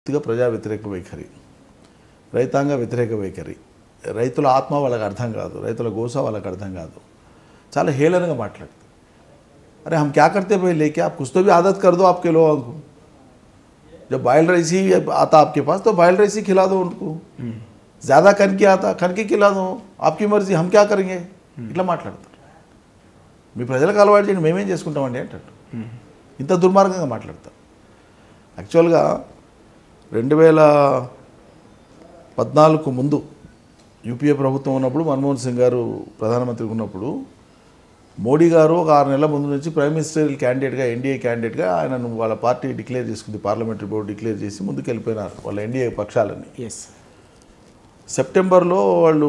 పూర్తిగా ప్రజా వ్యతిరేక వైఖరి రైతాంగ వ్యతిరేక వైఖరి రైతుల ఆత్మ వాళ్ళకి అర్థం కాదు రైతుల గోస వాళ్ళకి అర్థం కాదు చాలా హేళనగా మాట్లాడుతుంది अरे हम क्या करते भाई लेके आप कुछ तो भी आदत कर दो आपके लोगों को जब बॉयल राइस ही आता आपके पास तो बॉयल राइस ही खिला दो उनको ज़्यादा कन की आता कन की खिला दो आपकी मर्जी हम क्या करेंगे ఇట్లా మాట్లాడతారు మీ ప్రజలకు అలవాటు చేయండి మేమేం చేసుకుంటామండి అంటాడు ఇంత దుర్మార్గంగా మాట్లాడతారు యాక్చువల్గా రెండు వేల పద్నాలుగు ముందు యూపీఏ ప్రభుత్వం ఉన్నప్పుడు మన్మోహన్ సింగ్ గారు ప్రధానమంత్రిగా ఉన్నప్పుడు మోడీ గారు ఒక ఆరు నెలల ముందు నుంచి ప్రైమ్ మినిస్టరియల్ క్యాండిడేట్గా ఎన్డీఏ క్యాండిడేట్గా ఆయనను వాళ్ళ పార్టీ డిక్లేర్ చేసుకుంది పార్లమెంటరీ బోర్డు డిక్లేర్ చేసి ముందుకు వెళ్ళిపోయినారు వాళ్ళ ఎన్డీఏ పక్షాలన్నీ ఎస్ సెప్టెంబర్లో వాళ్ళు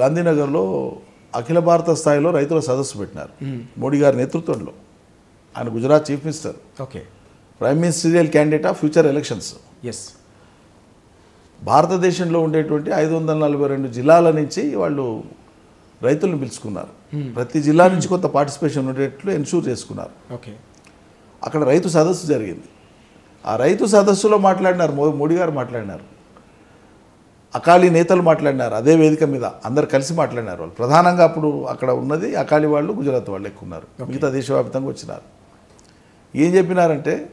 గాంధీనగర్లో అఖిల భారత స్థాయిలో రైతుల సదస్సు పెట్టినారు. మోడీ గారి నేతృత్వంలో. ఆయన Gujarat chief minister. Okay prime ministerial candidate of future elections. Yes భారతదేశంలో ఉండేటువంటి ఐదు వందల నలభై రెండు జిల్లాల నుంచి వాళ్ళు రైతులను పిలుచుకున్నారు. ప్రతి జిల్లా నుంచి కొంత పార్టిసిపేషన్ ఉండేట్లు ఎన్షూర్ చేసుకున్నారు. ఓకే అక్కడ రైతు సదస్సు జరిగింది. ఆ రైతు సదస్సులో మాట్లాడినారు. మో మోడీ గారు మాట్లాడినారు. అకాలీ నేతలు మాట్లాడినారు. అదే వేదిక మీద అందరు కలిసి మాట్లాడినారు వాళ్ళు. ప్రధానంగా అప్పుడు అక్కడ ఉన్నది అకాలీ వాళ్ళు గుజరాత్ వాళ్ళు ఎక్కువ ఉన్నారు. మిగతా దేశవ్యాప్తంగా వచ్చినారు. ఏం చెప్పినారంటే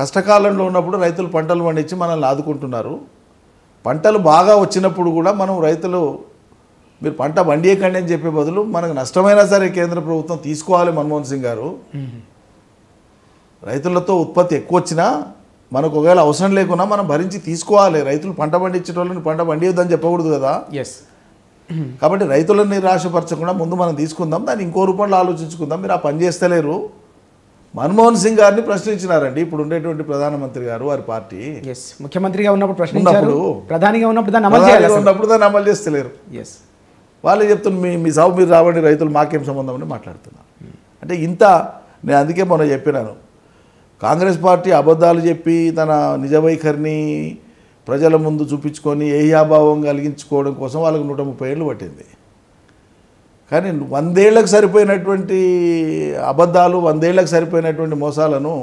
కష్టకాలంలో ఉన్నప్పుడు రైతులు పంటలు పండించి మనల్ని ఆదుకుంటున్నారు. పంటలు బాగా వచ్చినప్పుడు కూడా మనం రైతులు మీరు పంట పండియకండి అని చెప్పే బదులు మనకు నష్టమైనా సరే కేంద్ర ప్రభుత్వం తీసుకోవాలి మన్మోహన్ సింగ్ గారు. రైతులతో ఉత్పత్తి ఎక్కువ వచ్చినా మనకు ఒకవేళ అవసరం లేకున్నా మనం భరించి తీసుకోవాలి. రైతులు పంట పండించే వాళ్ళని పంట పండియొద్దని చెప్పకూడదు కదా. ఎస్ కాబట్టి రైతులను నిరాశపరచకుండా ముందు మనం తీసుకుందాం. దాన్ని ఇంకో రూపంలో ఆలోచించుకుందాం. మీరు ఆ పని చేస్తలేరు. మన్మోహన్ సింగ్ గారిని ప్రశ్నించినారండి. ఇప్పుడు ఉండేటువంటి ప్రధానమంత్రి గారు వారి పార్టీ. ముఖ్యమంత్రిగా ఉన్నప్పుడు ప్రశ్నించారు. ప్రధానిగా ఉన్నప్పుడు దాన్ని అమలు చేయాలి ఉన్నప్పుడు దాన్ని అమలు చేస్తలేరు. ఎస్ వాళ్ళే చెప్తున్నారు మీ మీ సాగు మీరు రావండి రైతులు మాకేం సంబంధం అని మాట్లాడుతున్నారు. అంటే ఇంత నేను అందుకే మొన్న చెప్పినాను. కాంగ్రెస్ పార్టీ అబద్ధాలు చెప్పి తన నిజ వైఖరిని ప్రజల ముందు చూపించుకొని ఏయాభావం కలిగించుకోవడం కోసం వాళ్ళకి నూట ముప్పై ఏళ్ళు పట్టింది. కానీ వందేళ్ళకు సరిపోయినటువంటి అబద్ధాలు వందేళ్ళకు సరిపోయినటువంటి మోసాలను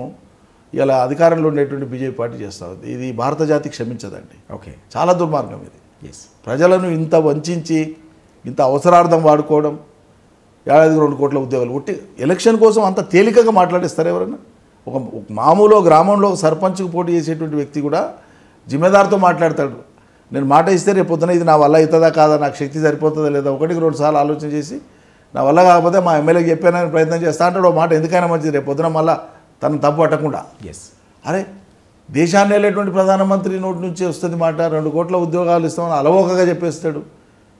ఇలా అధికారంలో ఉండేటువంటి బీజేపీ పార్టీ చేస్తూ. ఉంది ఇది భారత జాతి క్షమించదండి. ఓకే. చాలా దుర్మార్గం ఇది. ఎస్ ప్రజలను ఇంత వంచి ఇంత అవసరార్థం వాడుకోవడం ఏడాదికి రెండు కోట్ల ఉద్యోగాలు ఉట్టి ఎలక్షన్ కోసం అంత తేలికగా మాట్లాడిస్తారు ఎవరైనా ఒక మామూలు గ్రామంలో సర్పంచ్కి పోటీ చేసేటువంటి వ్యక్తి కూడా జిమ్మేదారుతో మాట్లాడతాడు. నేను మాట ఇస్తే రేపు పొద్దున ఇది నా వల్ల అవుతుందా కాదా నాకు శక్తి సరిపోతుందా లేదా ఒకటికి రెండు సార్లు ఆలోచన చేసి నా వల్ల కాకపోతే మా ఎమ్మెల్యేకి చెప్పానని ప్రయత్నం చేస్తా అంటాడు మాట ఎందుకైనా మంచిది రేపు పొద్దున మళ్ళా తను తప్పు పట్టకుండా. ఎస్ అరే దేశాన్ని వెళ్ళేటువంటి ప్రధానమంత్రి నోటి నుంచి వస్తుంది మాట రెండు కోట్ల ఉద్యోగాలు ఇస్తామని అలవోకగా చెప్పేస్తాడు.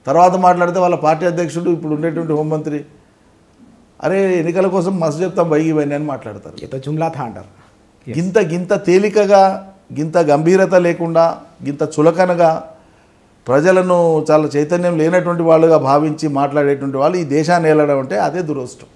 తర్వాత మాట్లాడితే వాళ్ళ పార్టీ అధ్యక్షుడు ఇప్పుడు ఉండేటువంటి హోంమంత్రి. అరే ఎన్నికల కోసం మస్తు చెప్తాం బైగి ఇవన్నీ అని మాట్లాడతారు. థా అంటారు గింత గింత తేలికగా గింత గంభీరత లేకుండా గింత చులకనగా ప్రజలను చాలా చైతన్యం లేనటువంటి వాళ్ళుగా భావించి మాట్లాడేటువంటి వాళ్ళు ఈ దేశాన్ని ఏలడం అంటే అదే దురదృష్టం.